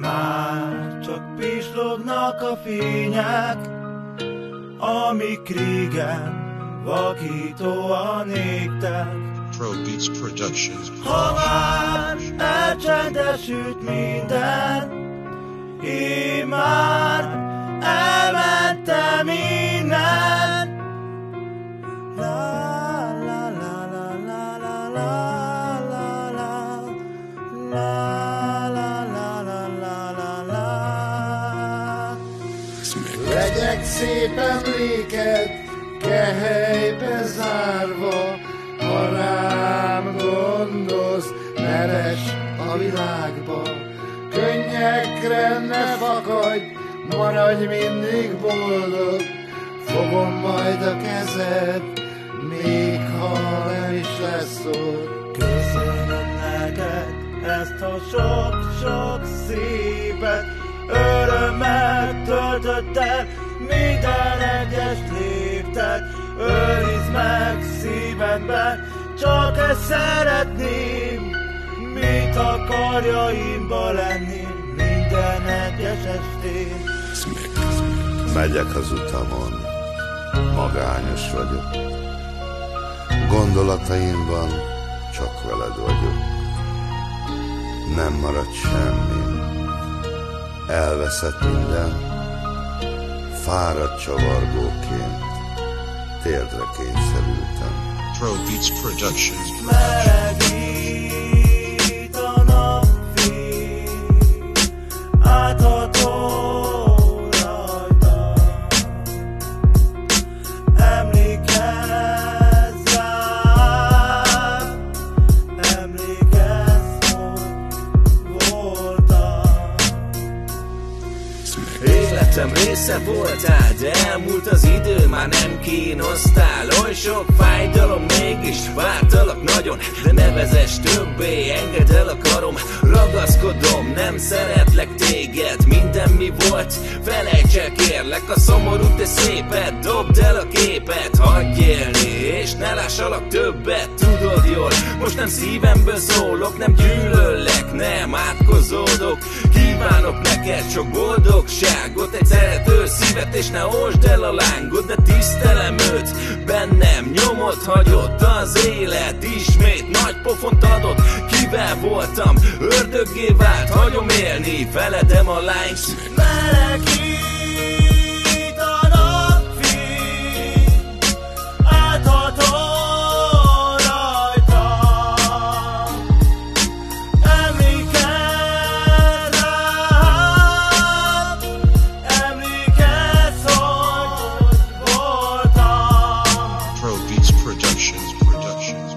Már csak pislognak a fények, amik régen vakítóan égtek. Pro Beats Productions. Ha már elcsendesült minden, én már Legyek szép emléked, kehelybe zárva, ha rám gondolsz, neves a világba. Könnyekre ne fakadj, maradj mindig boldog, fogom majd a kezed, még ha nem is lesz ott. Köszönöm neked ezt a sok-sok szépet, örömmel töltött minden egyes léptet. Őrizd meg szívedben, csak ezt szeretném, mit a karjaimba lenni minden egyes estén. Megyek az utamon, magányos vagyok. Gondolataimban csak veled vagyok. Nem marad semmi, elveszett minden, fáradt csavargóként, térdre kényszerültem. Pro Beats Productions. Életem része voltál, de elmúlt az idő, már nem kínosztál. Oly sok fájdalom, mégis vártalak nagyon. De ne vezess többé, engedd el a karom. Ragaszkodom, nem szeretlek téged Minden mi volt, felejts el kérlek A szomorú te szépet, dobd el a képet. Hagyj élni, és ne lássalak többet Tudod jól, most nem szívemből szólok Nem gyűlöllek, nem átkozódok. Kívánok neked sok boldogságot szívet és ne osd el a lángot De tisztelem őt, bennem nyomot hagyott Az élet ismét nagy pofont adott. Kivel voltam, ördöggé vált Hagyom élni, feledem a lányt. Melegít Productions, Productions.